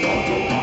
don't don't